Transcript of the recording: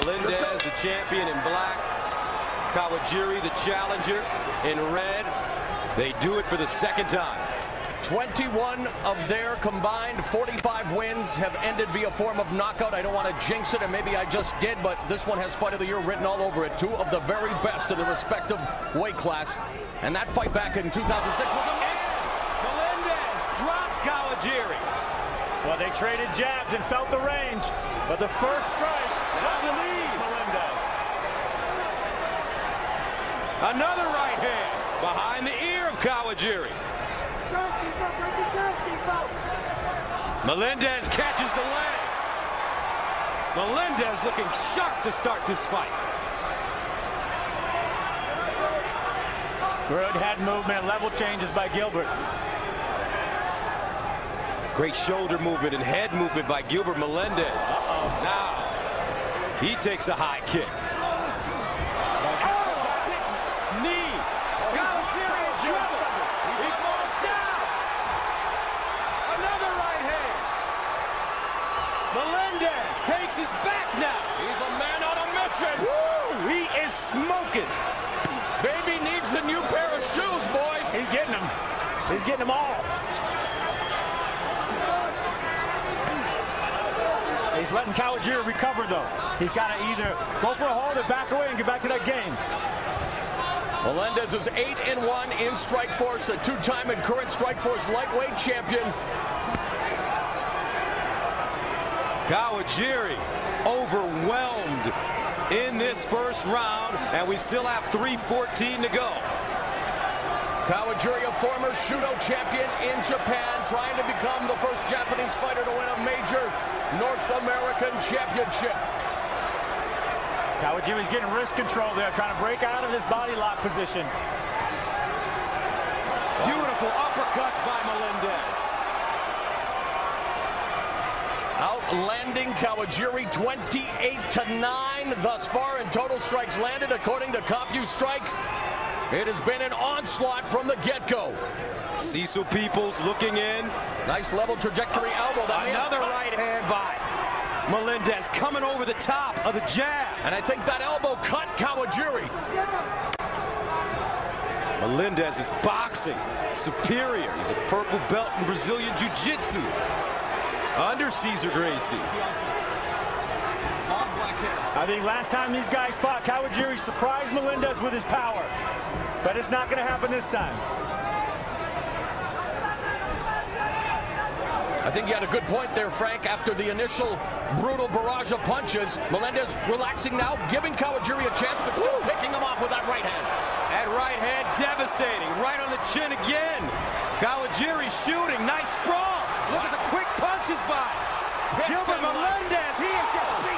Melendez, the champion in black. Kawajiri, the challenger in red. They do it for the second time. 21 of their combined 45 wins have ended via form of knockout. I don't want to jinx it, and maybe I just did, but this one has Fight of the Year written all over it. Two of the very best in the respective weight class. And that fight back in 2006 was amazing. Melendez drops Kawajiri. Well, they traded jabs and felt the range, but the first strike The knees. Melendez. Another right hand behind the ear of Kawajiri. Melendez catches the leg. Melendez looking shocked to start this fight. Good head movement, level changes by Gilbert. Great shoulder movement and head movement by Gilbert Melendez. Now, he takes a high kick. Knee. Kawajiri in trouble. He falls down. Another right hand. Melendez takes his back now. He's a man on a mission. Woo! He is smoking. Baby needs a new pair of shoes, boy. He's getting them. He's getting them all. He's letting Kawajiri recover, though. He's got to either go for a hold or back away and get back to that game. Melendez is 8 and 1 in Strikeforce, a two-time and current Strikeforce lightweight champion. Kawajiri overwhelmed in this first round, and we still have 3.14 to go. Kawajiri, a former Shooto champion in Japan, trying to become the first Japanese fighter to win a major North American championship. Kawajiri's getting wrist control there, trying to break out of this body lock position. Beautiful uppercuts by Melendez. Outlanding Kawajiri 28 to 9 thus far in total strikes landed according to CompuStrike. It has been an onslaught from the get-go. Cecil Peoples looking in. Nice level trajectory elbow. That Another right hand by Melendez coming over the top of the jab. And I think that elbow cut Kawajiri. Melendez is boxing superior. He's a purple belt in Brazilian Jiu-Jitsu under Cesar Gracie. Long black hair. I think last time these guys fought, Kawajiri surprised Melendez with his power. But it's not going to happen this time. I think you had a good point there, Frank, after the initial brutal barrage of punches. Melendez relaxing now, giving Kawajiri a chance, but still picking him off with that right hand. That right hand devastating. Right on the chin again. Kawajiri shooting. Nice sprawl. Look at the quick punches by Gilbert. Melendez. He is just